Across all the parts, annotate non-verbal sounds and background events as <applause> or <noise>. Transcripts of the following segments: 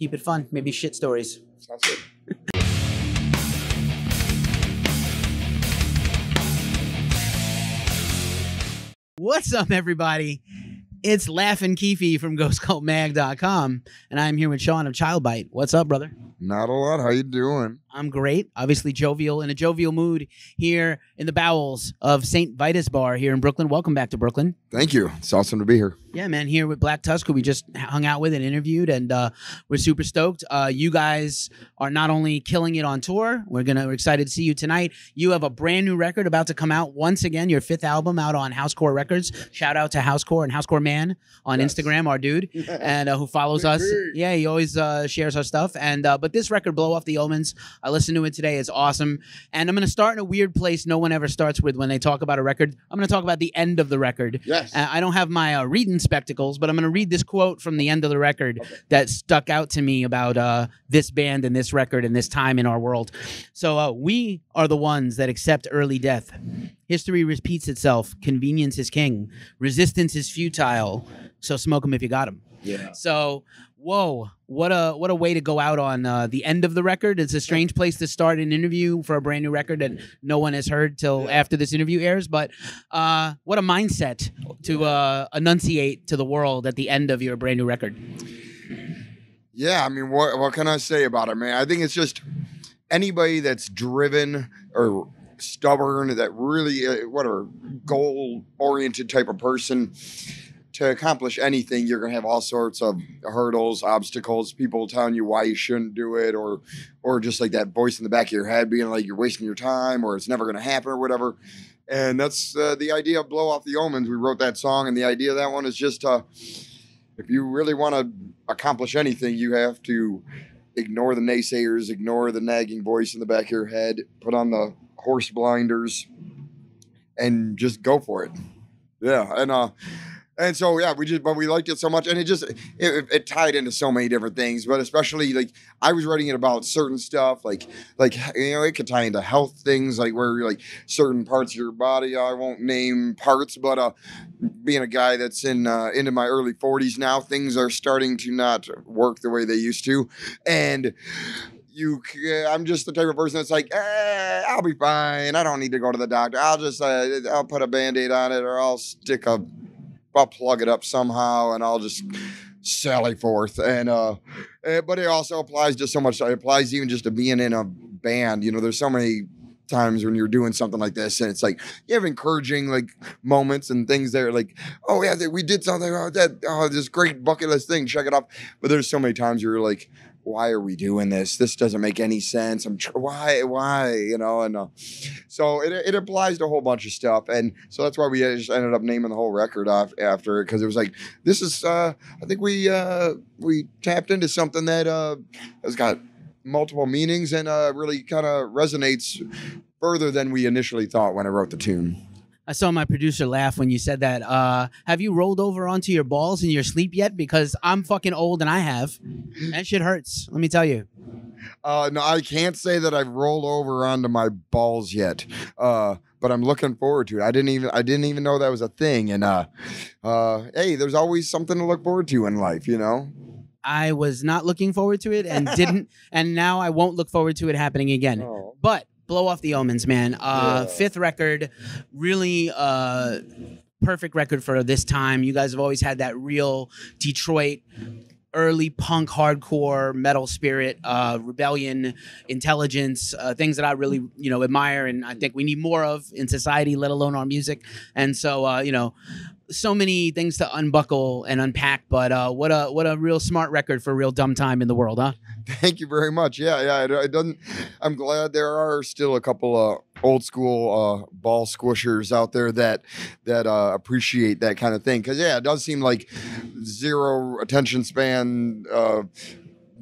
Keep it fun. Maybe shit stories. Sounds good. What's up, everybody? It's Laughing Keefe from GhostCultMag.com, and I'm here with Shawn of Child Bite. What's up, brother? Not a lot. How you doing? I'm great. Obviously, jovial in a jovial mood here in the bowels of St. Vitus Bar here in Brooklyn. Welcome back to Brooklyn. Thank you. It's awesome to be here. Yeah, man, here with Black Tusk, who we just hung out with and interviewed, and uh, we're super stoked. Uh, you guys are not only killing it on tour, we're gonna we're excited to see you tonight. You have a brand new record about to come out once again, your fifth album out on Housecore Records. Shout out to Housecore and Housecore Man on Yes. Instagram, our dude, <laughs> and uh, who follows us. Yeah, he always uh, shares our stuff. And uh, but this record, Blow Off the Omens, I listened to it today. It's awesome. And I'm gonna start in a weird place no one ever starts with when they talk about a record. I'm gonna talk about the end of the record. Yes. Uh, I don't have my uh, reading spectacles, but I'm going to read this quote from the end of the record Okay. that stuck out to me about uh, this band and this record and this time in our world. So, uh, we are the ones that accept early death. History repeats itself. Convenience is king. Resistance is futile. So, smoke 'em if you got 'em. yeah. So, whoa, what a what a way to go out on uh, the end of the record. It's a strange place to start an interview for a brand new record that no one has heard till Yeah. after this interview airs. But uh, what a mindset to uh, enunciate to the world at the end of your brand new record. Yeah. I mean, what what can I say about it, man? I think it's just anybody that's driven or stubborn, that really uh, whatever goal oriented type of person. To accomplish anything, you're gonna have all sorts of hurdles, obstacles, people telling you why you shouldn't do it, or or just like that voice in the back of your head being like you're wasting your time, or it's never gonna happen, or whatever. And that's uh, the idea of blow off the omens. We wrote that song, and the idea of that one is just uh, if you really want to accomplish anything, you have to ignore the naysayers, ignore the nagging voice in the back of your head, put on the horse blinders, and just go for it. Yeah, and uh, and so yeah, we just but we liked it so much, and it just it, it, tied into so many different things, but especially like I was writing it about certain stuff, like like you know it could tie into health things, like where like certain parts of your body. I won't name parts, but uh, being a guy that's in uh, into my early 40s now, things are starting to not work the way they used to, and you I'm just the type of person that's like, eh, I'll be fine. I don't need to go to the doctor. I'll just uh, I'll put a band-aid on it or I'll stick a I'll plug it up somehow and I'll just sally forth. And uh eh, but it also applies to so much. It applies even just to being in a band. You know, there's so many times when you're doing something like this and it's like you have encouraging like moments and things that are like oh yeah we did something oh, that oh this great bucket list thing check it off but there's so many times you're like why are we doing this? This doesn't make any sense. I'm tr- why, why, you know, and uh, so it, it applies to a whole bunch of stuff, and so that's why we just ended up naming the whole record off after it because it was like this is. Uh, I think we uh, we tapped into something that uh, has got multiple meanings and uh, really kind of resonates further than we initially thought when I wrote the tune. I saw my producer laugh when you said that. Uh, have you rolled over onto your balls in your sleep yet? Because I'm fucking old and I have. That shit hurts. Let me tell you. Uh, no, I can't say that I've rolled over onto my balls yet. Uh, but I'm looking forward to it. I didn't even I didn't even know that was a thing. And uh, uh, hey, there's always something to look forward to in life, you know. I was not looking forward to it and didn't, <laughs> and now I won't look forward to it happening again. Oh. But blow off the omens, man. Uh, Yeah. Fifth record, really uh, perfect record for this time. You guys have always had that real Detroit early punk hardcore metal spirit uh rebellion intelligence uh, things that i really you know admire and i think we need more of in society let alone our music and so uh you know so many things to unbuckle and unpack but uh what a what a real smart record for real dumb time in the world huh <laughs> Thank you very much. Yeah, yeah. It, it doesn't. I'm glad there are still a couple of old school uh, ball squishers out there that that uh, appreciate that kind of thing. Because yeah, it does seem like zero attention span. Uh,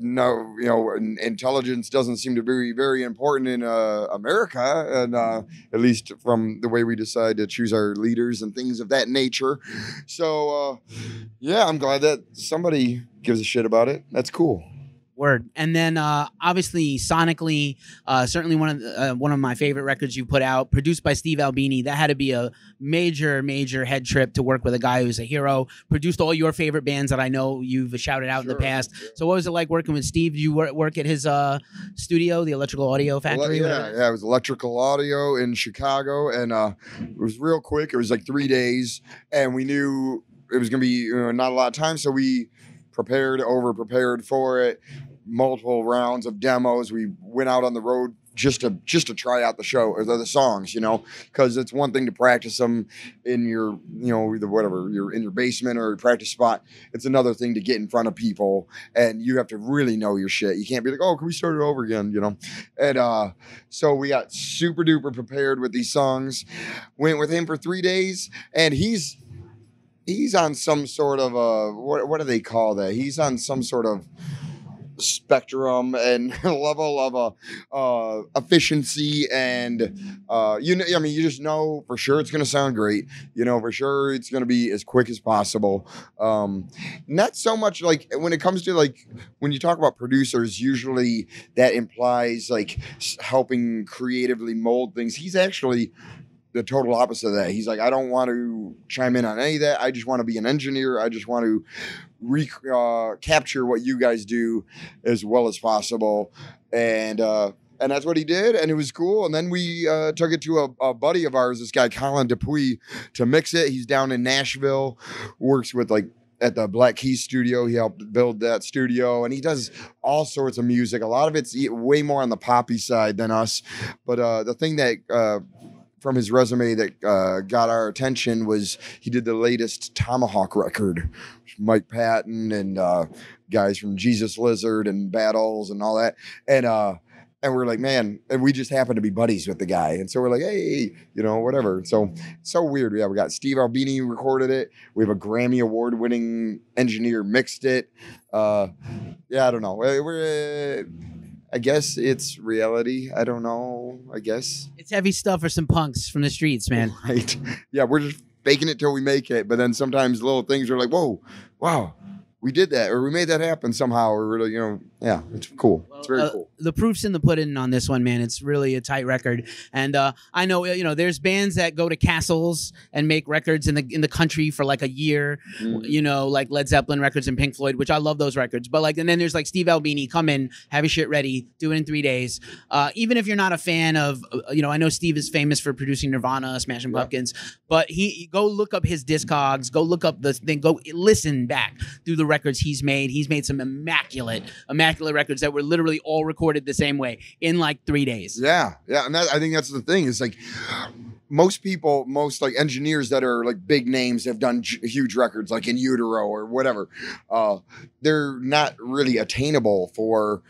no, you know, intelligence doesn't seem to be very important in uh, America, and uh, at least from the way we decide to choose our leaders and things of that nature. So, uh, yeah, I'm glad that somebody gives a shit about it. That's cool. Word, and then uh, obviously sonically, uh, certainly one of the, uh, one of my favorite records you put out, produced by Steve Albini. That had to be a major, major head trip to work with a guy who's a hero. Produced all your favorite bands that I know you've shouted out in the past. So, what was it like working with Steve? Did you work, work at his uh, studio, the Electrical Audio Factory? yeah, yeah, it was electrical audio in Chicago, and uh, it was real quick. It was like three days, and we knew it was gonna be you know, not a lot of time, so we prepared, over prepared for it. Multiple rounds of demos. We went out on the road just to just to try out the show or the, the songs, you know, because it's one thing to practice them in your you know either whatever you're in your basement or your practice spot. It's another thing to get in front of people, and you have to really know your shit. You can't be like, oh, can we start it over again, you know? And uh, so we got super duper prepared with these songs. Went with him for three days, and he's he's on some sort of a what what do they call that? He's on some sort of spectrum and <laughs> level of a uh, efficiency and uh, you know I mean you just know for sure it's going to sound great. You know for sure it's going to be as quick as possible. Um, not so much like when it comes to like when you talk about producers usually that implies like helping creatively mold things. He's actually the total opposite of that. He's like, I don't want to chime in on any of that. I just want to be an engineer. I just want to re- uh, capture what you guys do as well as possible. And uh, and that's what he did, and it was cool. And then we uh, took it to a, a buddy of ours, this guy Collin Dupuis, to mix it. He's down in Nashville, works with like at the Black Keys studio. He helped build that studio, and he does all sorts of music. A lot of it's way more on the poppy side than us. But uh, the thing that uh, from his resume that uh, got our attention was he did the latest Tomahawk record, Mike Patton and uh, guys from Jesus Lizard and Battles and all that, and uh, and we're like, man, and we just happened to be buddies with the guy, and so we're like, hey, you know, whatever. So so weird. Yeah, we got Steve Albini recorded it. We have a Grammy award winning engineer mixed it. Uh, yeah, I don't know. We're, I guess it's reality. I don't know. I guess. It's heavy stuff for some punks from the streets, man. <laughs> Right. Yeah, we're just faking it till we make it. But then sometimes little things are like, whoa, wow, we did that or we made that happen somehow. Or really, you know, yeah, it's cool. it's very uh, cool. The proof's in the pudding on this one, man. It's really a tight record, and uh, I know you know there's bands that go to castles and make records in the in the country for like a year, Mm. you know, like Led Zeppelin records and Pink Floyd, which I love those records. But like, and then there's like Steve Albini, come in, have your shit ready, do it in three days. Uh, even if you're not a fan of, uh, you know, I know Steve is famous for producing Nirvana, Smashing Yeah. Pumpkins, but he go look up his discogs, go look up the thing, go listen back through the records he's made. He's made some immaculate, immaculate records that were literally all recorded the same way in like three days. Yeah, yeah, and that, I think that's the thing. Is like most people, most like engineers that are like big names have done j- huge records, like in utero or whatever. Uh, they're not really attainable for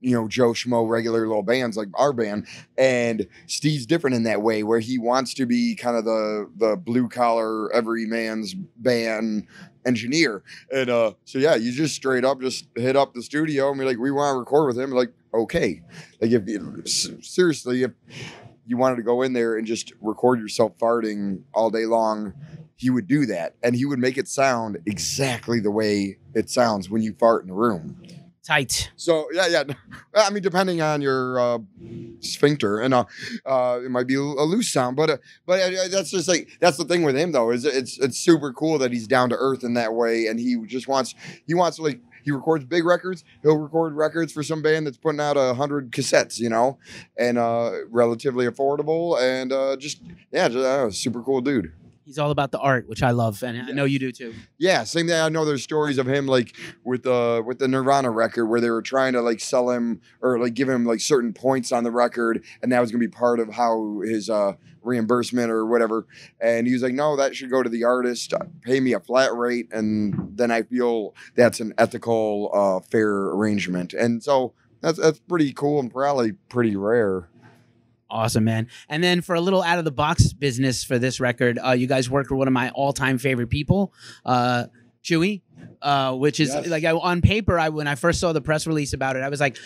you know Joe Schmo regular little bands like our band. And Steve's different in that way, where he wants to be kind of the the blue collar every man's band engineer. And uh, so yeah, you just straight up just hit up the studio and be like, we want to record with him. Like okay, like if seriously if you wanted to go in there and just record yourself farting all day long, he would do that, and he would make it sound exactly the way it sounds when you fart in the room. Tight. So yeah, yeah. I mean, depending on your uh, sphincter, and uh, uh, it might be a loose sound, but uh, but uh, that's just like that's the thing with him though. Is it's it's super cool that he's down to earth in that way, and he just wants he wants like he records big records. He'll record records for some band that's putting out a hundred cassettes, you know, and uh, relatively affordable, and uh, just yeah, just, uh, super cool dude. He's all about the art, which I love, and I know you do too. Yeah, same thing. I know there's stories of him like with the with the Nirvana record where they were trying to like sell him or like give him like certain points on the record, and that was gonna be part of how his uh reimbursement or whatever. And he was like, No, that should go to the artist. uh, Pay me a flat rate, and then I feel that's an ethical, uh, fair arrangement. And so that's that's pretty cool and probably pretty rare. Awesome, man. And then for a little out of the box business for this record, uh, you guys worked with one of my all time favorite people, uh, Chewy, uh, which is Yes. like I, on paper. I when I first saw the press release about it, I was like.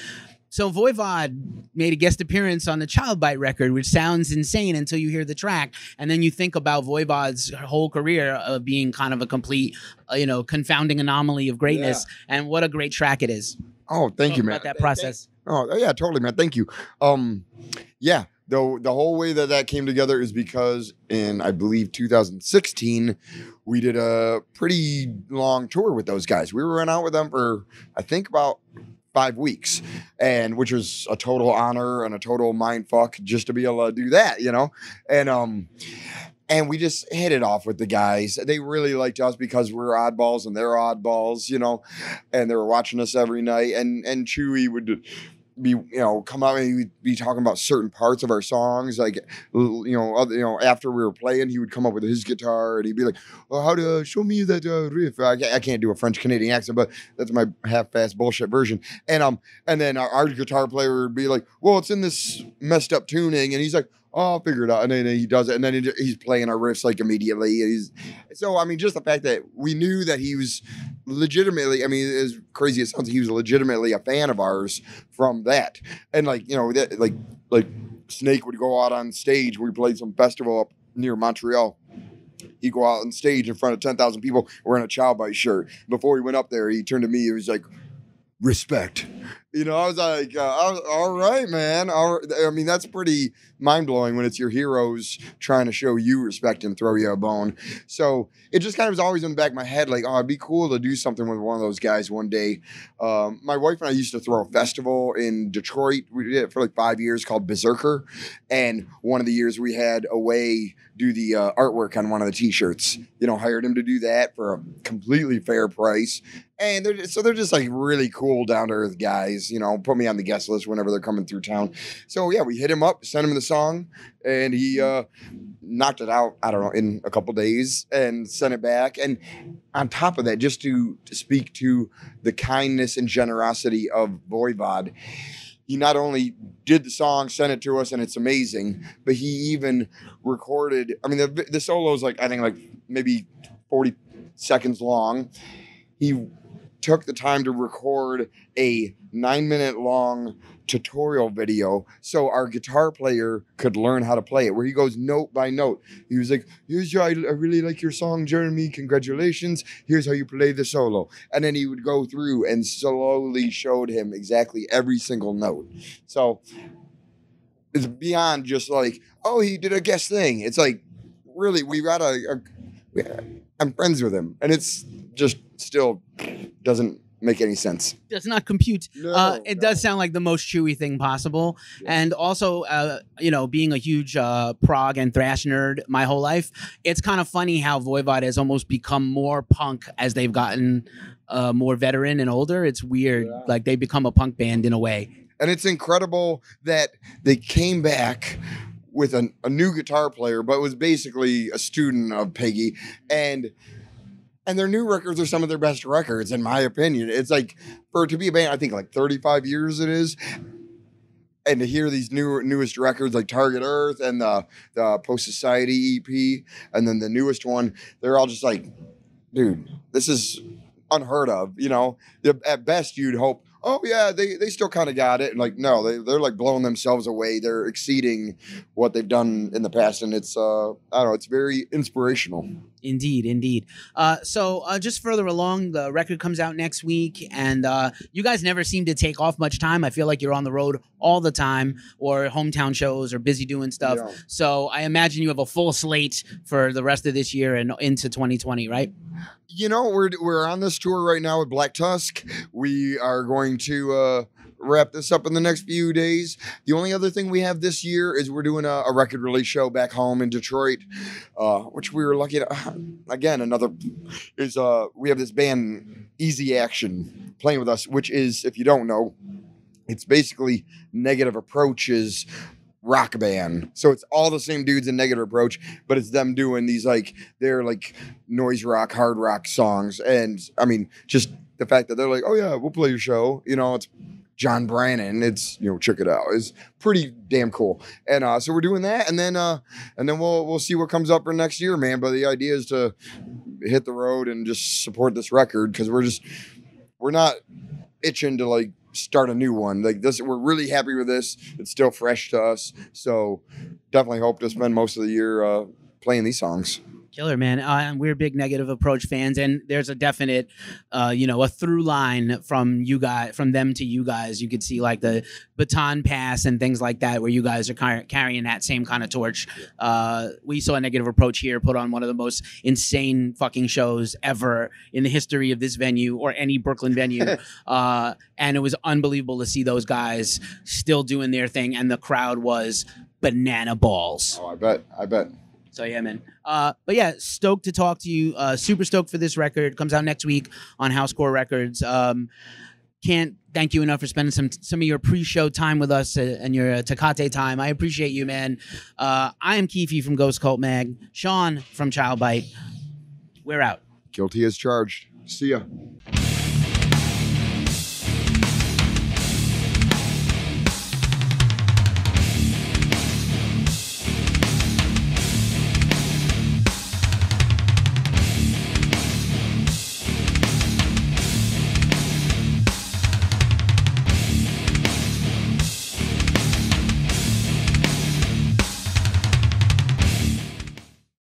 So Voivod made a guest appearance on the Child Bite record, which sounds insane until you hear the track, and then you think about Voivod's whole career of being kind of a complete, uh, you know, confounding anomaly of greatness, and what a great track it is. Oh, thank Talk you, man. About that process. Oh yeah, totally, man. Thank you. Um, yeah, the the whole way that that came together is because in I believe 2016 we did a pretty long tour with those guys. We went out with them for I think about five weeks, and which was a total honor and a total mind fuck just to be able to do that, you know, and um. And we just hit it off with the guys. They really liked us because we are oddballs and they're oddballs, you know. And they were watching us every night. And and Chewy would be you know come out and he would be talking about certain parts of our songs like you know other, you know after we were playing he would come up with his guitar and he'd be like well how to show me that uh, riff. I can't, I can't do a French Canadian accent but that's my half-fast bullshit version. And um and then our, our guitar player would be like well it's in this messed up tuning and he's like oh, I'll figure it out. And then he does it. And then he's playing our riffs like immediately. He's, so, I mean, just the fact that we knew that he was legitimately, I mean, as crazy as it sounds, he was legitimately a fan of ours from that. And like, you know, that, like, like Snake would go out on stage. We played some festival up near Montreal. He'd go out on stage in front of 10,000 people wearing a Child Bite shirt. Before he went up there, he turned to me. He was like, respect. You know, I was like, uh, all right, man. All, I mean, that's pretty mind blowing when it's your heroes trying to show you respect and throw you a bone. So it just kind of was always in the back of my head, like, oh, it'd be cool to do something with one of those guys one day. Um, my wife and I used to throw a festival in Detroit. We did it for like five years called Berserker. And one of the years we had Away do the uh, artwork on one of the t-shirts. You know, hired him to do that for a completely fair price. And they're so they're just like really cool, down to earth guys. You know, put me on the guest list whenever they're coming through town. So yeah, we hit him up, sent him the song, and he uh, knocked it out. I don't know in a couple days and sent it back. And on top of that, just to, to speak to the kindness and generosity of Voivod he not only did the song, sent it to us, and it's amazing, but he even recorded. I mean, the the solo is like I think like maybe forty seconds long. He took the time to record a nine minute long tutorial video so our guitar player could learn how to play it where he goes note by note. He was like here's your i really like your song jeremy congratulations. Here's how you play the solo. And then he would go through and slowly showed him exactly every single note. So it's beyond just like oh he did a guest thing. It's like really we got a, a i'm friends with him. And it's just still doesn't make any sense. Does not compute. No, uh, it no. does sound like the most chewy thing possible. Yeah. And also, uh, you know, being a huge uh, prog and thrash nerd my whole life, it's kind of funny how Voivod has almost become more punk as they've gotten uh, more veteran and older. It's weird. Yeah. Like they become a punk band in a way. And it's incredible that they came back with a, a new guitar player, but was basically a student of Piggy. And and their new records are some of their best records, in my opinion. It's like for to be a band, I think like 35 years it is. And to hear these new newest records like Target Earth and the the Post Society EP, and then the newest one, they're all just like, dude, this is unheard of. You know, at best you'd hope, oh yeah, they they still kind of got it. And like, no, they they're like blowing themselves away. They're exceeding what they've done in the past, and it's uh, I don't know, it's very inspirational. Indeed, indeed. Uh, so uh, just further along, the record comes out next week, and uh, you guys never seem to take off much time. I feel like you're on the road all the time, or hometown shows, or busy doing stuff. Yeah. So I imagine you have a full slate for the rest of this year and into 2020, right? you know, we're we're on this tour right now with Black Tusk. We are going to uh, wrap this up in the next few days. The only other thing we have this year is we're doing a, a record release show back home in Detroit, uh, which we were lucky to. <laughs> Again, another is uh, we have this band Easy Action playing with us, which is, if you don't know, it's basically negative approaches rock band. So it's all the same dudes in negative approach, but it's them doing these like they're like noise rock, hard rock songs. And I mean, just the fact that they're like, oh yeah, we'll play your show. You know, it's John Brannon. It's you know, check it out. It's pretty damn cool. And uh, so we're doing that, and then uh, and then we'll we'll see what comes up for next year, man. But the idea is to hit the road and just support this record because we're just we're not itching to like start a new one like this we're really happy with this it's still fresh to us so definitely hope to spend most of the year uh, playing these songs Killer man, uh, we're big negative approach fans, and there's a definite, uh, you know, a through line from you guys, from them to you guys. You could see like the baton pass and things like that, where you guys are car- carrying that same kind of torch. Uh, we saw a negative approach here, put on one of the most insane fucking shows ever in the history of this venue or any Brooklyn venue, <laughs> uh, and it was unbelievable to see those guys still doing their thing, and the crowd was banana balls. Oh, I bet. I bet. So yeah, man. Uh, but yeah, stoked to talk to you. Uh, super stoked for this record. Comes out next week on Housecore Records. Um, can't thank you enough for spending some some of your pre-show time with us uh, and your uh, Tecate time. I appreciate you, man. Uh, I am Keefe from Ghost Cult Mag. Shawn from Child Bite. We're out. Guilty as charged. See ya.